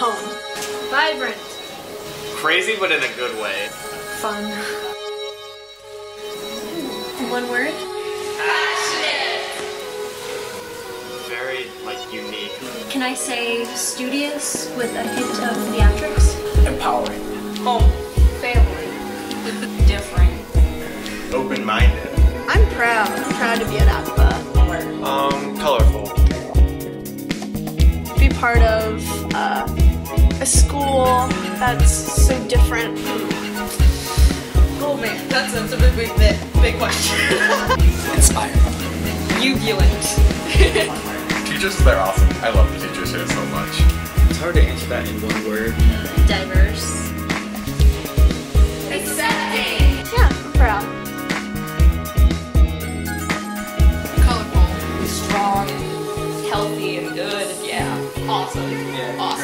Vibrant. Crazy, but in a good way. Fun. One word? Very, like, unique. Can I say studious with a hint of theatrics? Empowering. Home. Family. Different. Open-minded. I'm proud. I'm proud to be at ACPA. Um, colorful. Be part of uh, a school that's so different. Oh man, that's, that's a big, big, big, big question. Inspiring. Jubilant. Teachers, they're awesome. I love the teachers here so much. It's hard to answer that in one word. Diverse. Accepting. Yeah, I'm proud. Colorful. Strong. Healthy and good. Yeah. Awesome. Yeah. Awesome. awesome.